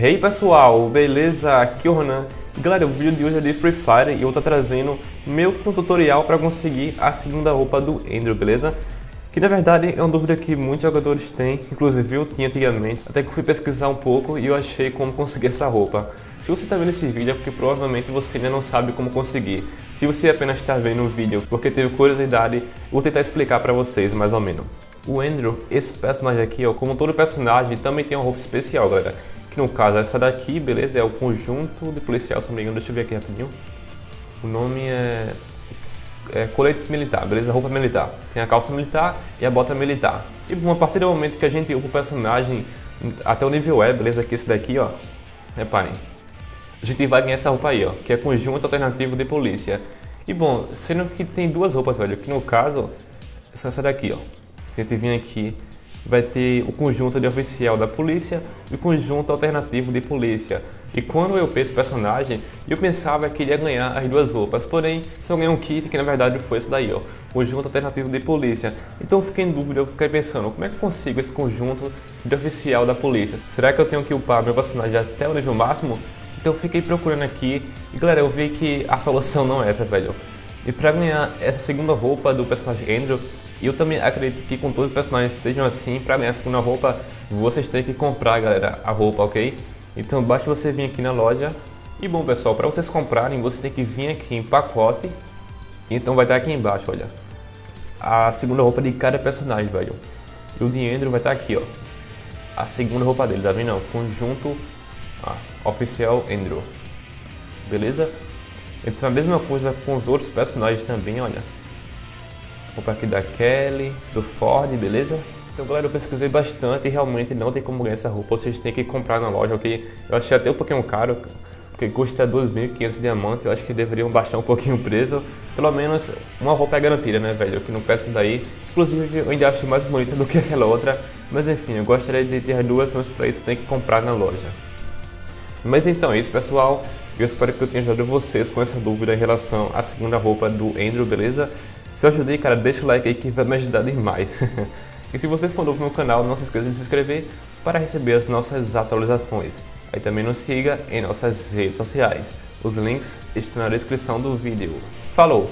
Hey pessoal, beleza? Aqui é o Ronan. Galera, o vídeo de hoje é de Free Fire e eu tô trazendo meio que um tutorial para conseguir a segunda roupa do Andrew, beleza? Que na verdade é uma dúvida que muitos jogadores têm, inclusive eu tinha antigamente, até que fui pesquisar um pouco e eu achei como conseguir essa roupa. Se você está vendo esse vídeo é porque provavelmente você ainda não sabe como conseguir. Se você apenas está vendo o vídeo porque teve curiosidade, vou tentar explicar para vocês mais ou menos. O Andrew, esse personagem aqui, ó, como todo personagem, também tem uma roupa especial, galera que no caso essa daqui, beleza, é o conjunto de policial, se não me engano, deixa eu ver aqui rapidinho. O nome é, é colete militar, beleza, roupa militar. Tem a calça militar e a bota militar. E a partir do momento que a gente upa o personagem até o nível E, beleza, que esse daqui, ó, reparem, a gente vai ganhar essa roupa aí, ó, que é conjunto alternativo de polícia. E bom, sendo que tem duas roupas, velho, que no caso, essa daqui, ó. A gente vem aqui vai ter o conjunto de oficial da polícia e o conjunto alternativo de polícia. E quando eu penso personagem, eu pensava que ele ia ganhar as duas roupas, porém só ganhei um kit que na verdade foi esse daí, ó, conjunto alternativo de polícia. Então eu fiquei em dúvida, eu fiquei pensando, como é que eu consigo esse conjunto de oficial da polícia? Será que eu tenho que upar meu personagem até o nível máximo? Então eu fiquei procurando aqui e galera, eu vi que a solução não é essa, velho. E para ganhar essa segunda roupa do personagem Andrew, e eu também acredito que com todos os personagens sejam assim, para ganhar a segunda roupa, vocês têm que comprar, galera, a roupa, ok? Então basta você vir aqui na loja. E bom, pessoal, para vocês comprarem, você tem que vir aqui em pacote. Então vai estar aqui embaixo, olha. A segunda roupa de cada personagem, velho. E o Andrew vai estar aqui, ó. A segunda roupa dele, tá vendo? Conjunto ah, oficial Andrew. Beleza? Então a mesma coisa com os outros personagens também, olha. Roupa aqui da Kelly, do Ford, beleza? Então galera, eu pesquisei bastante e realmente não tem como ganhar essa roupa, vocês têm que comprar na loja, ok? Eu achei até um pouquinho caro, porque custa 2.500 diamantes, eu acho que deveriam baixar um pouquinho o preço. Pelo menos uma roupa é garantida, né, velho? Que não peço daí. Inclusive, eu ainda acho mais bonita do que aquela outra. Mas enfim, eu gostaria de ter duas, mas para isso tem que comprar na loja. Mas então é isso, pessoal. Eu espero que eu tenha ajudado vocês com essa dúvida em relação à segunda roupa do Andrew, beleza? Se eu ajudei, cara, deixa o like aí que vai me ajudar demais. e se você for novo no canal, não se esqueça de se inscrever para receber as nossas atualizações. Aí também nos siga em nossas redes sociais. Os links estão na descrição do vídeo. Falou!